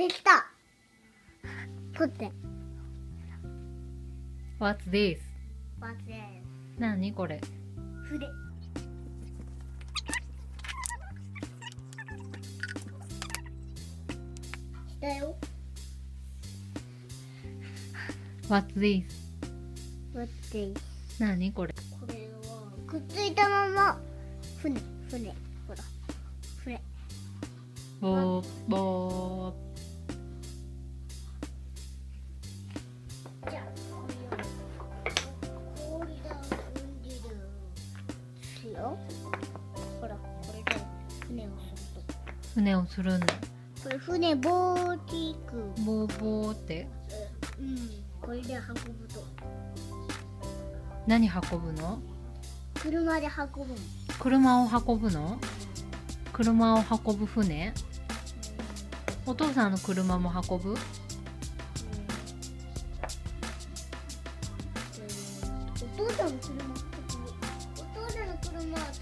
できた。取って。What's this? バツで何？これ。筆。だよ。What's this? 待って何？これ。これはくっついたまま。船。船。ほら。船。ボーボじよほらこれで船をするとー船をするんだこれ船ボーティークボーボーって？うん。これで運ぶと。何運ぶの？車で運ぶの。車を運ぶの？車を運ぶ船？お父さんの車も運ぶ？お父さんの車 much.